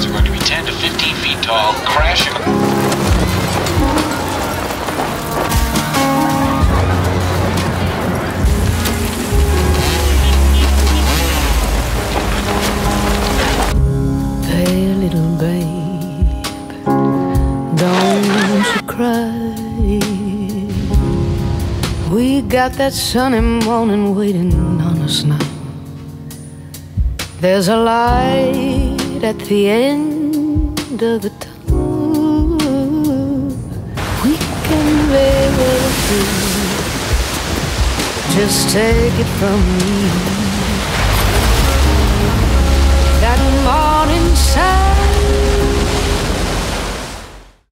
buildings are going to be 10 to 15 feet tall, crashing. Hey, little babe, don't you cry. We got that sunny morning waiting on us now. There's a light at the end of the tunnel. We can live it. Just take it from me.